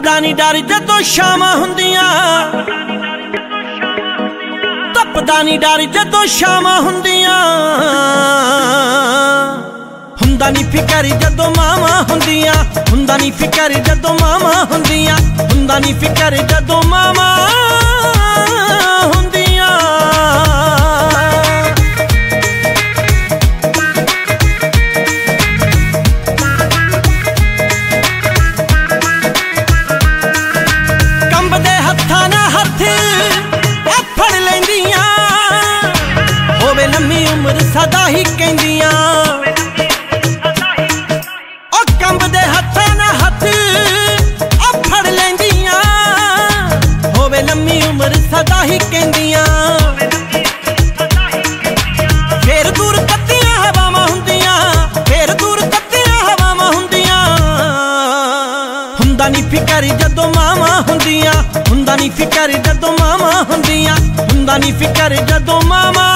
ਤਪਦਾ ਨਹੀਂ ਡਰ ਜਦੋਂ ਸ਼ਾਮਾਂ ਹੁੰਦੀਆਂ। ਤਪਦਾ ਨਹੀਂ ਡਰ ਜਦੋਂ ਸ਼ਾਮਾਂ ਹੁੰਦੀਆਂ। ਹੁੰਦਾ ਨਹੀਂ ਫਿਕਰ ਜਦੋਂ ਮਾਵਾਂ ਹੁੰਦੀਆਂ। ਹੁੰਦਾ ਨਹੀਂ ਫਿਕਰ ਜਦੋਂ ਮਾਵਾਂ ਹੁੰਦੀਆਂ। ਹੁੰਦਾ ਨਹੀਂ ਫਿਕਰ ਜਦੋਂ ਮਾਵਾਂ ਸਦਾ ਹੀ ਕਹਿੰਦੀਆਂ। ਉਹ ਕੰਬਦੇ ਹੱਥਾਂ ਨਾਲ ਹੱਥ ਇਹ ਫੜ ਲੈਂਦੀਆਂ। ਹੋਵੇ ਲੰਮੀ ਉਮਰ ਸਦਾ ਹੀ ਕਹਿੰਦੀਆਂ। ਫੇਰ ਦੂਰ ਕੱਤੀਆਂ ਹਵਾਵਾਂ ਹੁੰਦੀਆਂ, ਫੇਰ ਦੂਰ ਕੱਤੀਆਂ ਹਵਾਵਾਂ ਹੁੰਦੀਆਂ। ਹੁੰਦਾ ਨਹੀਂ ਫਿਕਰ ਜਦੋਂ ਮਾਵਾਂ ਹੁੰਦੀਆਂ, ਹੁੰਦਾ ਨਹੀਂ ਫਿਕਰ ਜਦੋਂ ਮਾਵਾਂ ਹੁੰਦੀਆਂ, ਹੁੰਦਾ ਨਹੀਂ ਫਿਕਰ ਜਦੋਂ ਮਾਵਾਂ